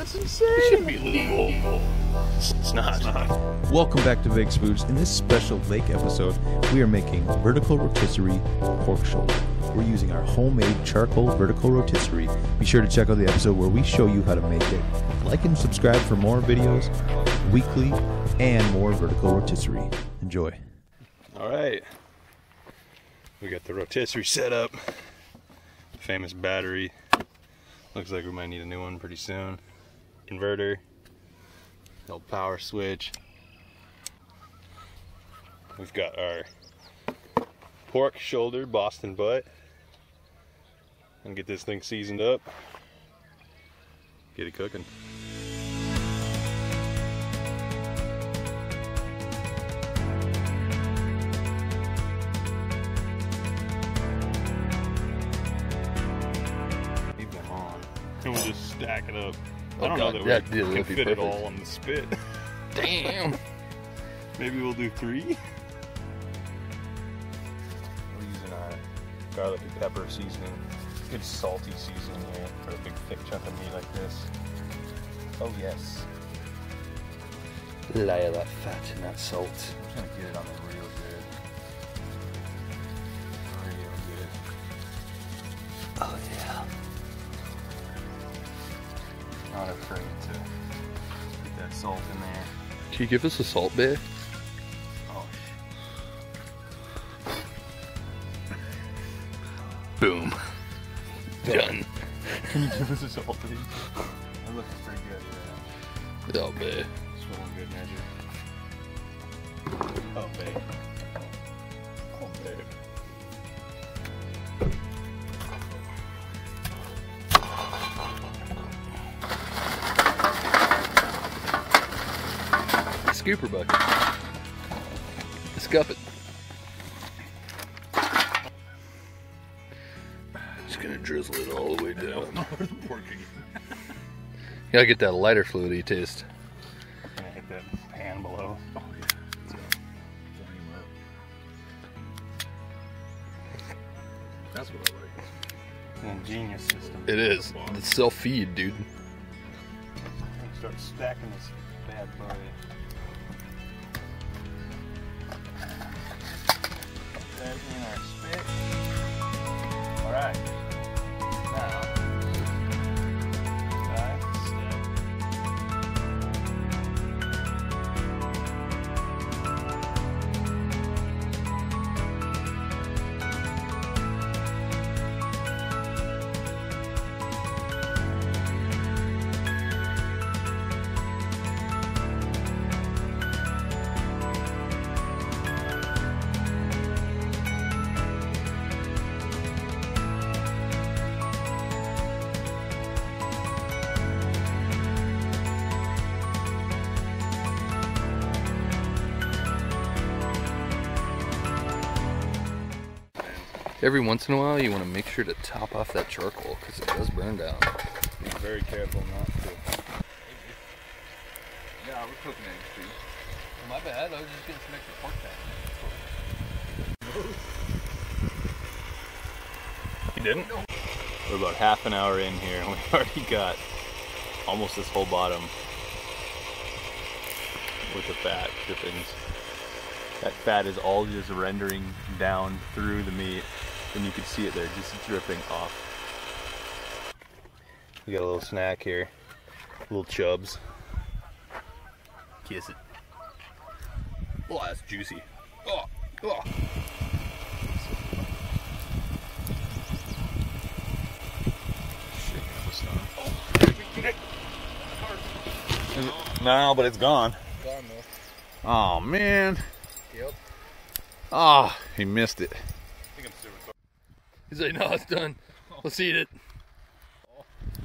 That's insane. It should be legal. It's not. It's not. Welcome back to Bakes Foods. In this special lake episode, we are making vertical rotisserie pork shoulder. We're using our homemade charcoal vertical rotisserie. Be sure to check out the episode where we show you how to make it. Like and subscribe for more videos, weekly, and more vertical rotisserie. Enjoy. All right. We got the rotisserie set up. Famous battery. Looks like we might need a new one pretty soon. Inverter. Old power switch. We've got our pork shoulder Boston butt. And get this thing seasoned up. Get it cooking. Leave them on. And we'll just stack it up. I don't God, know that- that we yeah, can that'd be fit it all on the spit. Damn. Maybe we'll do three. We're using our garlic and pepper seasoning. Good salty seasoning here for a big thick chunk of meat like this. Oh yes. Layer that fat and that salt. I'm just gonna get it on there real good. Real good. Oh yeah. Not afraid to get that salt in there. Can you give us a salt Bae? Oh Boom. Done. Can you give us a salt, please? That looks pretty good. Yeah. Oh bay. One good measure. Oh, babe. Oh, babe. Scooper bucket. Scup it. Just gonna drizzle it all the way down. Gotta get that lighter fluidy taste. Gonna hit that pan below. Oh, yeah. That's what I like. An ingenious system. It is. It's self feed, dude. Start stacking this bad boy. In our spit. Every once in a while, you want to make sure to top off that charcoal because it does burn down. Be very careful not to. Yeah, we're cooking eggs too. My bad. I was just getting some extra pork fat. You didn't? We're about half an hour in here and we've already got almost this whole bottom with the fat drippings. That fat is all just rendering down through the meat and you can see it there just dripping off. We got a little snack here, little chubs. Kiss it. Oh, that's juicy. Oh, oh. No, but it's gone. Gone though. Oh man. Yep. Oh, he missed it. He's like, no, it's done. Let's eat it.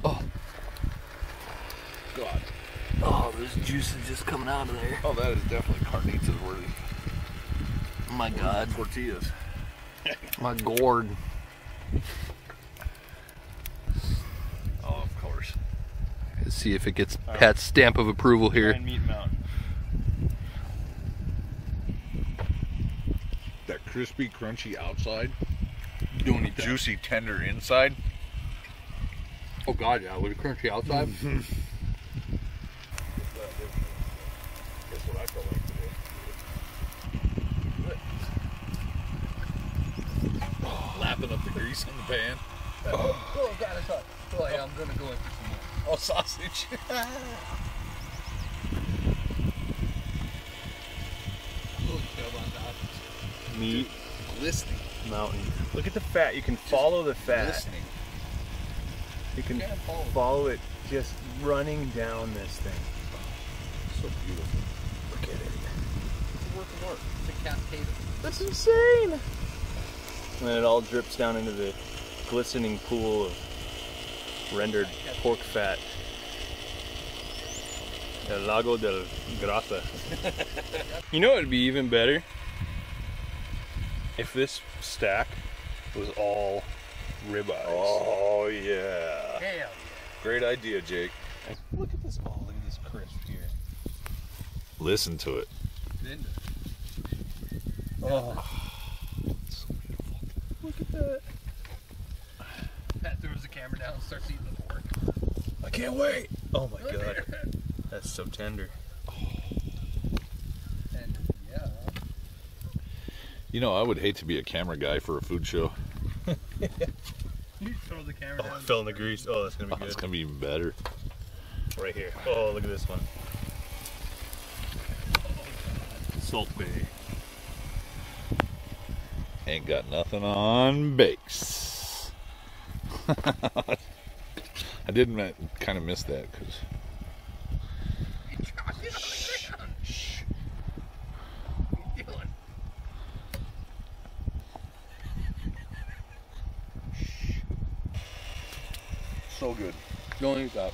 Oh. God. Oh, there's juices just coming out of there. Oh, that is definitely carnitas worthy. Oh my god. Tortillas. My gourd. Oh, of course. Let's see if it gets Pat's stamp of approval here. crispy, crunchy outside. Don't that. Juicy, tender inside. Oh god, yeah, with a crunchy outside. Mm -hmm. Lapping up the grease in the pan. Oh, oh god, I thought, boy, I'm gonna go in for some more. Oh, sausage. Meat Listening. mountain. Look at the fat. You can follow the fat. Listening. You can follow it. follow it just running down this thing. So beautiful. Look at it. It's a work of art. It's a cascade. That's insane. And then it all drips down into the glistening pool of rendered pork fat. El Lago del Grasa. you know what would be even better? If this stack was all ribeyes. Oh, yeah. Hell. Great idea, Jake. Look at this. Oh, look at this crisp here. Listen to it. Then Oh. oh. Look at that. Pat throws the camera down and starts eating the pork. I can't wait. Oh my god. That's so tender. And yeah. You know, I would hate to be a camera guy for a food show. You throw the camera Oh, down. fell in the grease. Oh, that's gonna Oh, be it's gonna be even better. Right here. Oh, look at this one. Salt Bae. Ain't got nothing on base. I didn't kind of miss that because Shh. What are you doing? So good. Don't eat that.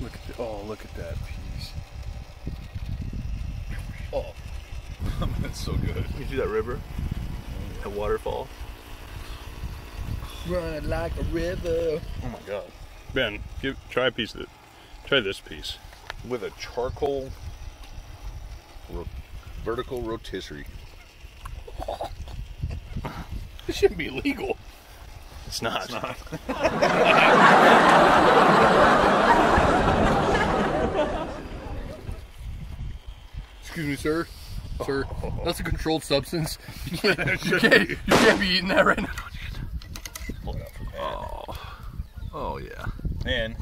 Look at the, oh, look at that piece. Oh, that's so good. You see that river? That waterfall? Running like a river. Oh my god. Ben, give try a piece of it. Try this piece. With a charcoal ro- vertical rotisserie. This shouldn't be legal. It's not. It's not. Excuse me, sir. Sir, that's a controlled substance. You can't, you can't, you can't be eating that right now. Oh, oh. oh yeah. And,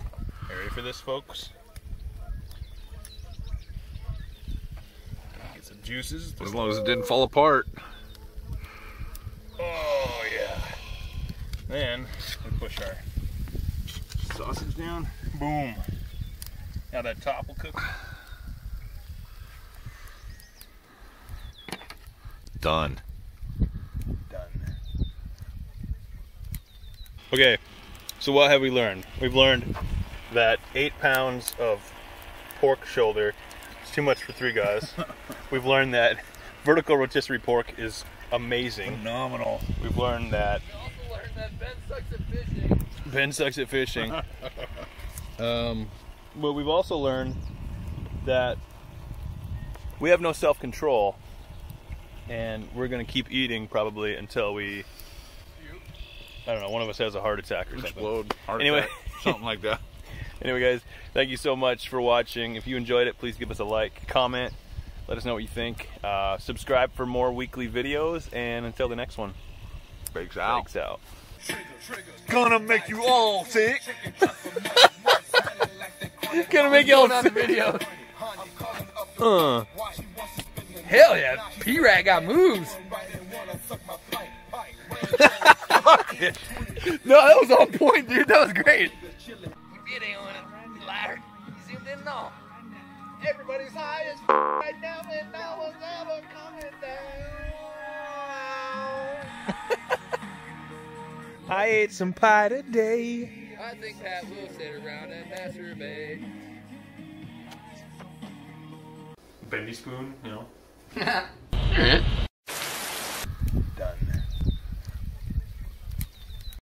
you ready for this, folks? Get some juices. As long as it didn't fall apart. Oh yeah. Then we push our sausage down. Boom. Now that top will cook. Done. Done. Okay, so what have we learned? We've learned that eight pounds of pork shoulder is too much for three guys. We've learned that vertical rotisserie pork is amazing. Phenomenal. We've learned that I also learned that Ben sucks at fishing. Ben sucks at fishing. Um, but we've also learned that we have no self control and we're going to keep eating probably until we. I don't know, one of us has a heart attack or something. Explode. Heart Anyway. attack, something like that. Anyway, guys, thank you so much for watching. If you enjoyed it, please give us a like, comment, let us know what you think. Uh, subscribe for more weekly videos, and until the next one, Breaks out. thanks out. Gonna make you all sick. Gonna make you all sick. the video. Uh. Hell yeah, P-Rat got moves. no, that was on point, dude. That was great. You video on it, liar. You zoomed in and all. Everybody's high as right now, and no one's ever coming down. I ate some pie today. I think Pat will sit around and masturbate. Bendy spoon, you know. Yeah.